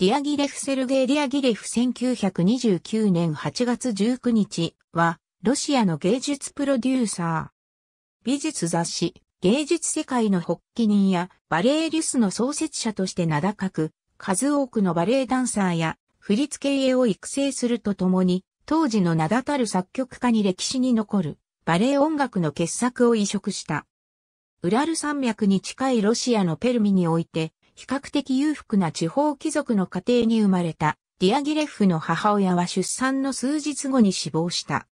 ディアギレフ・セルゲイ・ディアギレフ1929年8月19日は、ロシアの芸術プロデューサー。美術雑誌、芸術世界の発起人やバレエリュスの創設者として名高く、数多くのバレエダンサーや振付家を育成するとともに、当時の名だたる作曲家に歴史に残るバレエ音楽の傑作を委嘱した。ウラル山脈に近いロシアのペルミにおいて、比較的裕福な地方貴族の家庭に生まれたディアギレフの母親は出産の数日後に死亡した。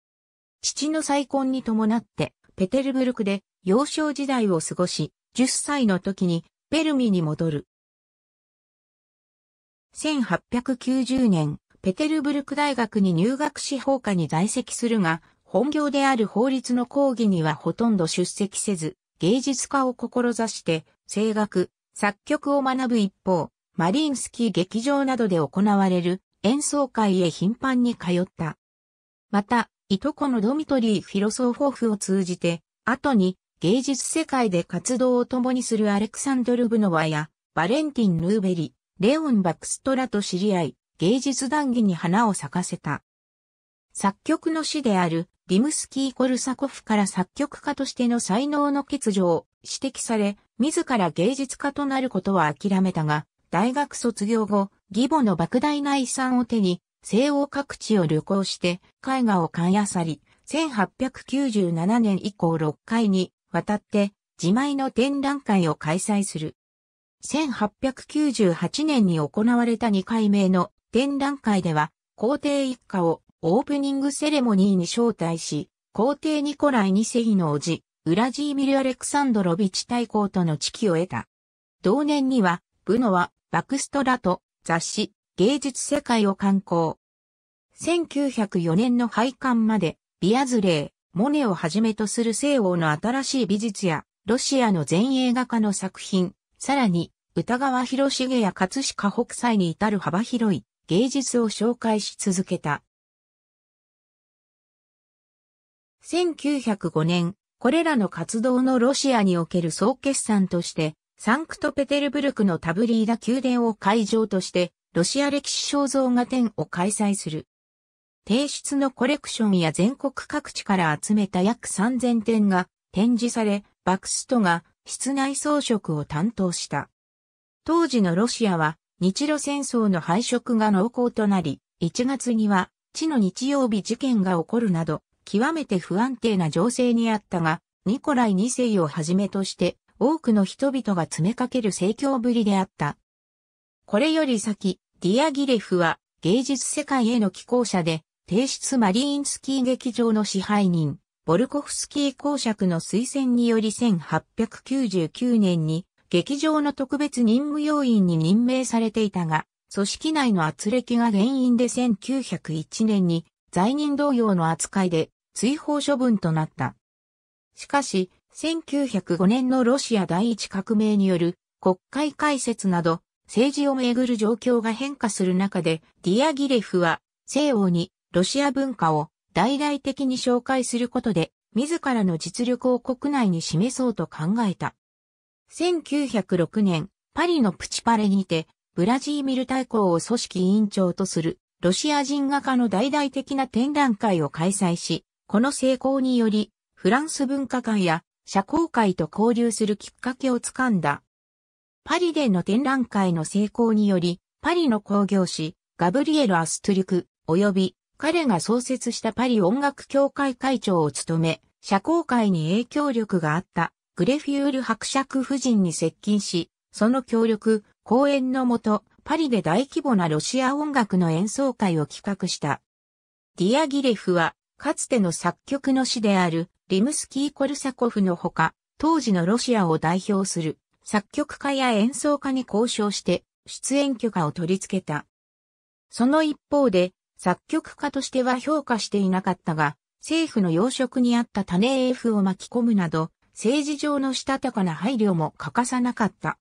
父の再婚に伴ってペテルブルクで幼少時代を過ごし、10歳の時にペルミに戻る。1890年、ペテルブルク大学に入学し法科に在籍するが、本業である法律の講義にはほとんど出席せず、芸術家を志して、声楽、作曲を学ぶ一方、マリンスキー劇場などで行われる演奏会へ頻繁に通った。また、いとこのドミトリー・フィロソーフォフを通じて、後に芸術世界で活動を共にするアレクサンドル・ブノワやバレンティン・ヌーベリ、レオン・バクストラと知り合い、芸術談義に花を咲かせた。作曲の師であるリムスキー・コルサコフから作曲家としての才能の欠如を指摘され、自ら芸術家となることは諦めたが、大学卒業後、義母の莫大な遺産を手に、西欧各地を旅行して絵画を買い漁り、1897年以降6回にわたって自前の展覧会を開催する。1898年に行われた2回目の展覧会では、皇帝一家をオープニングセレモニーに招待し、皇帝ニコライ2世の叔父、ウラジーミル・アレクサンドロビチ大公との知己を得た。同年には、ブノは、バクストラと雑誌、芸術世界を刊行。1904年の廃刊まで、ビアズレー、モネをはじめとする西欧の新しい美術や、ロシアの前衛画家の作品、さらに、歌川広重や葛飾北斎に至る幅広い芸術を紹介し続けた。1905年、これらの活動のロシアにおける総決算として、サンクトペテルブルクのタブリーダ宮殿を会場として、ロシア歴史肖像画展を開催する。提出のコレクションや全国各地から集めた約3000点が展示され、バクストが室内装飾を担当した。当時のロシアは日露戦争の敗色が濃厚となり、1月には地の日曜日事件が起こるなど、極めて不安定な情勢にあったが、ニコライ2世をはじめとして多くの人々が詰めかける盛況ぶりであった。これより先、ディアギレフは芸術世界への寄稿者で、提出マリーンスキー劇場の支配人、ボルコフスキー公爵の推薦により1899年に劇場の特別任務要員に任命されていたが、組織内の圧力が原因で1901年に罪人同様の扱いで追放処分となった。しかし、1905年のロシア第一革命による国会開設など政治をめぐる状況が変化する中でディアギレフは西欧にロシア文化を大々的に紹介することで自らの実力を国内に示そうと考えた。1906年、パリのプチパレにて、ブラジーミル大公を組織委員長とする、ロシア人画家の大々的な展覧会を開催し、この成功により、フランス文化館や社交界と交流するきっかけをつかんだ。パリでの展覧会の成功により、パリの工業士、ガブリエル・アストゥリク、及び彼が創設したパリ音楽協会会長を務め、社交界に影響力があったグレフィュール伯爵夫人に接近し、その協力、講演のもと、パリで大規模なロシア音楽の演奏会を企画した。ディアギレフは、かつての作曲の師であるリムスキー・コルサコフのほか、当時のロシアを代表する作曲家や演奏家に交渉して出演許可を取り付けた。その一方で、作曲家としては評価していなかったが、政府の要職にあった種 F を巻き込むなど、政治上のしたたかな配慮も欠かさなかった。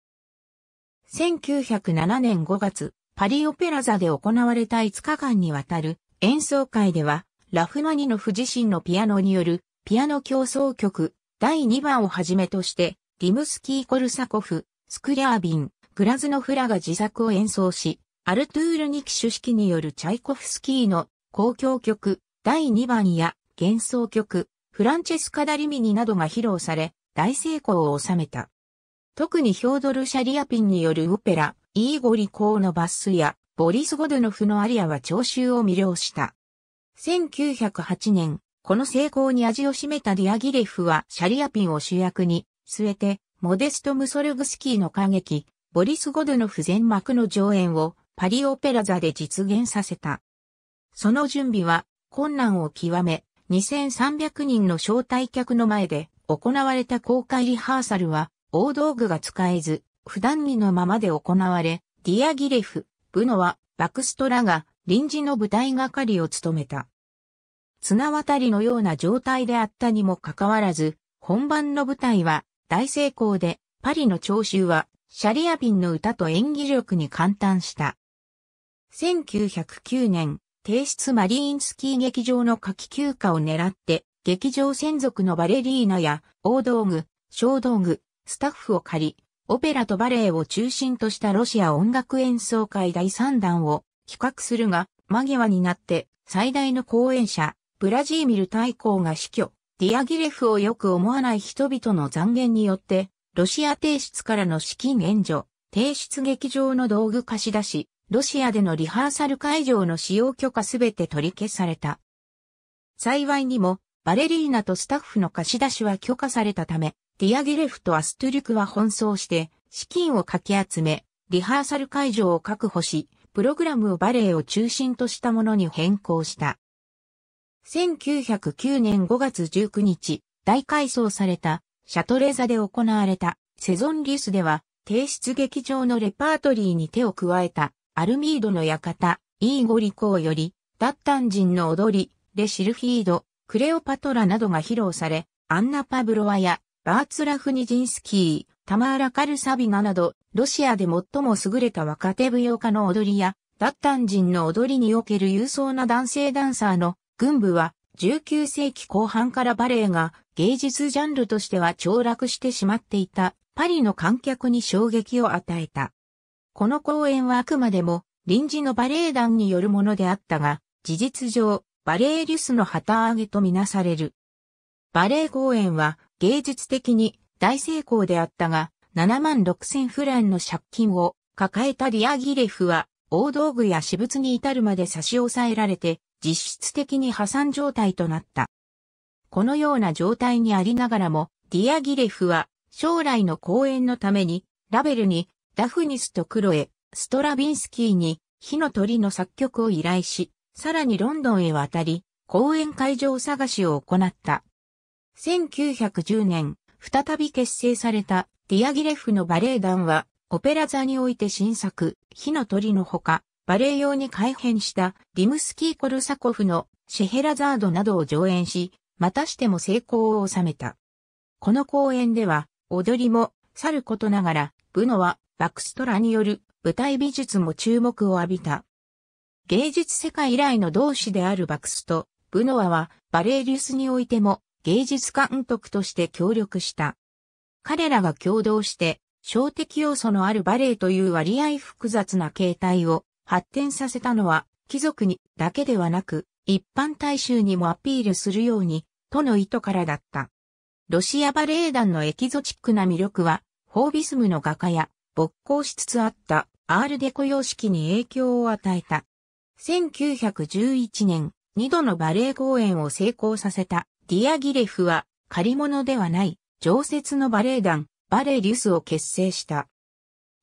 1907年5月、パリオペラ座で行われた5日間にわたる演奏会では、ラフマニノフ自身のピアノによるピアノ競争曲第2番をはじめとして、リムスキー・コルサコフ、スクリャービン、グラズノフラが自作を演奏し、アルトゥール・ニキシュ式によるチャイコフスキーの交響曲第2番や幻想曲フランチェスカ・ダリミニなどが披露され大成功を収めた。特にヒョードル・シャリアピンによるオペラ、イーゴリコーのバスやボリス・ゴドノフのアリアは聴衆を魅了した。1908年、この成功に味を占めたディアギレフはシャリアピンを主役に据えて、モデスト・ムソルグスキーの歌劇、ボリス・ゴドノフ全幕の上演をパリオペラ座で実現させた。その準備は困難を極め、2300人の招待客の前で行われた公開リハーサルは大道具が使えず、普段着のままで行われ、ディアギレフ、ブノワ、バクストらが臨時の舞台係を務めた。綱渡りのような状態であったにもかかわらず、本番の舞台は大成功で、パリの聴衆はシャリアピンの歌と演技力に感嘆した。1909年、帝室マリーンスキー劇場の夏季休暇を狙って、劇場専属のバレリーナや大道具、小道具、スタッフを借り、オペラとバレエを中心としたロシア音楽演奏会第3弾を企画するが、間際になって最大の講演者、ブラジーミル大公が死去、ディアギレフをよく思わない人々の残言によって、ロシア帝室からの資金援助、帝室劇場の道具貸し出し、ロシアでのリハーサル会場の使用許可すべて取り消された。幸いにも、バレリーナとスタッフの貸し出しは許可されたため、ディアギレフとアストゥリュクは奔走して、資金をかき集め、リハーサル会場を確保し、プログラムをバレエを中心としたものに変更した。1909年5月19日、大改装されたシャトレザで行われたセゾンリスでは、提出劇場のレパートリーに手を加えたアルミードの館、イーゴリコーより、ダッタン人の踊り、レシルフィード、クレオパトラなどが披露され、アンナ・パブロワやバーツラフニジンスキー、タマーラ・カルサビナなど、ロシアで最も優れた若手舞踊家の踊りや、ダッタン人の踊りにおける勇壮な男性ダンサーの軍部は19世紀後半からバレエが芸術ジャンルとしては凋落してしまっていたパリの観客に衝撃を与えた。この公演はあくまでも臨時のバレエ団によるものであったが、事実上バレエリュスの旗揚げとみなされる。バレエ公演は芸術的に大成功であったが、7万6千フランの借金を抱えたディアギレフは大道具や私物に至るまで差し押さえられて実質的に破産状態となった。このような状態にありながらも、ディアギレフは将来の公演のために、ラベルにダフニスとクロエ、ストラビンスキーに火の鳥の作曲を依頼し、さらにロンドンへ渡り、公演会場探しを行った。1910年、再び結成されたディアギレフのバレエ団は、オペラ座において新作、火の鳥のほか、バレエ用に改編したリムスキー・コルサコフのシェヘラザードなどを上演し、またしても成功を収めた。この公演では、踊りも、さることながら、ブノは、バクストラによる舞台美術も注目を浴びた。芸術世界以来の同志であるバクスと、ブノワは、バレエリュスにおいても、芸術監督として協力した。彼らが共同して、小的要素のあるバレエという割合複雑な形態を発展させたのは、貴族にだけではなく、一般大衆にもアピールするように、との意図からだった。ロシアバレエ団のエキゾチックな魅力は、フォービスムの画家や、勃興しつつあったアールデコ様式に影響を与えた。1911年、2度のバレエ公演を成功させたディアギレフは、借り物ではない、常設のバレエ団、バレエリュスを結成した。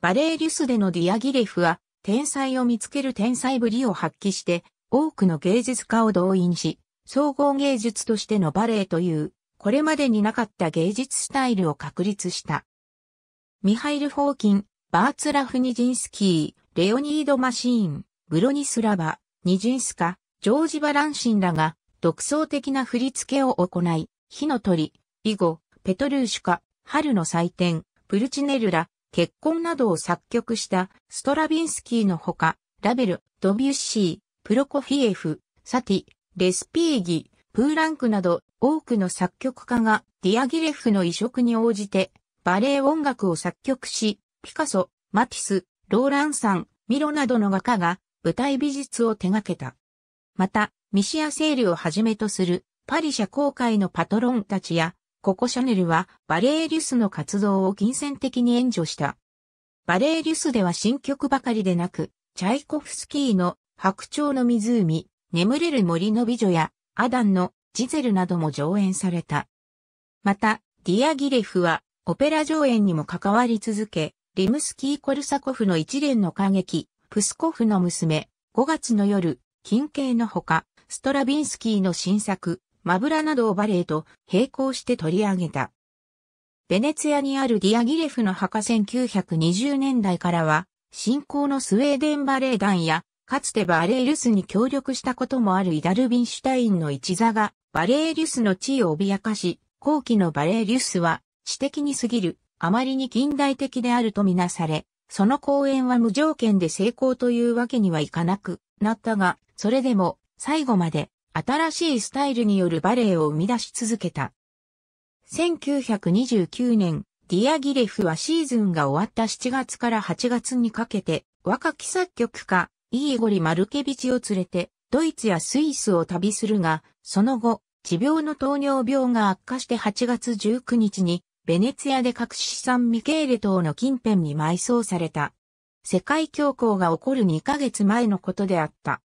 バレエリュスでのディアギレフは、天才を見つける天才ぶりを発揮して、多くの芸術家を動員し、総合芸術としてのバレエという、これまでになかった芸術スタイルを確立した。ミハイル・フォーキン、バーツラフ・ニジンスキー、レオニード・マシーン、ブロニスラバ、ニジンスカ、ジョージ・バランシンらが独創的な振り付けを行い、火の鳥、イゴ、ペトルーシュカ、春の祭典、プルチネルラ、結婚などを作曲したストラビンスキーのほか、ラベル、ドビュッシー、プロコフィエフ、サティ、レスピーギ、プーランクなど多くの作曲家がディアギレフの移植に応じてバレエ音楽を作曲し、ピカソ、マティス、ローランサン、ミロなどの画家が舞台美術を手掛けた。また、ミシア・セールをはじめとするパリ社公会のパトロンたちやココ・シャネルはバレーリュスの活動を金銭的に援助した。バレーリュスでは新曲ばかりでなく、チャイコフスキーの白鳥の湖、眠れる森の美女やアダンのジゼルなども上演された。また、ディアギレフはオペラ上演にも関わり続け、リムスキー・コルサコフの一連の歌劇、プスコフの娘、5月の夜、近景のほか、ストラビンスキーの新作、マブラなどをバレエと並行して取り上げた。ベネツィアにあるディアギレフの墓1920年代からは、新興のスウェーデンバレエ団や、かつてバレエリュスに協力したこともあるイダルビンシュタインの一座が、バレエリュスの地位を脅かし、後期のバレエリュスは、知的に過ぎる、あまりに近代的であるとみなされ、その公演は無条件で成功というわけにはいかなくなったが、それでも、最後まで新しいスタイルによるバレエを生み出し続けた。1929年、ディアギレフはシーズンが終わった7月から8月にかけて、若き作曲家、イーゴリ・マルケビチを連れて、ドイツやスイスを旅するが、その後、持病の糖尿病が悪化して8月19日に、ベネツィアで隠しサンミケーレ島の近辺に埋葬された。世界恐慌が起こる2ヶ月前のことであった。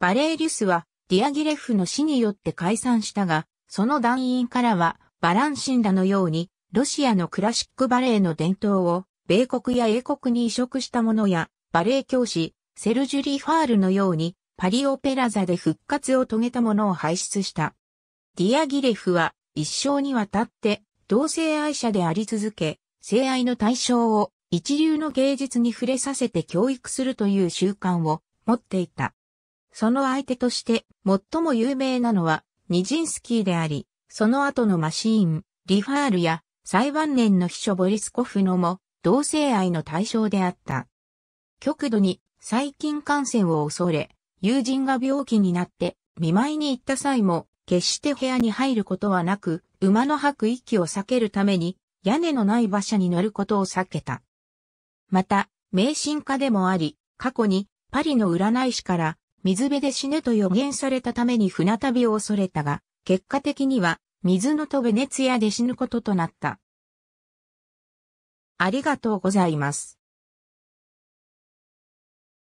バレーリュスはディアギレフの死によって解散したが、その団員からは、バランシンダのように、ロシアのクラシックバレエの伝統を、米国や英国に移植したものや、バレエ教師、セルジュリ・ファールのように、パリオペラ座で復活を遂げたものを輩出した。ディアギレフは、一生にわたって、同性愛者であり続け、性愛の対象を一流の芸術に触れさせて教育するという習慣を持っていた。その相手として最も有名なのはニジンスキーであり、その後のマシーン、リファールや最晩年の秘書ボリスコフのも同性愛の対象であった。極度に細菌感染を恐れ、友人が病気になって見舞いに行った際も決して部屋に入ることはなく、馬の吐く息を避けるために屋根のない馬車に乗ることを避けた。また、迷信家でもあり、過去にパリの占い師から水辺で死ねと予言されたために船旅を恐れたが、結果的には水のとベネツィアで死ぬこととなった。ありがとうございます。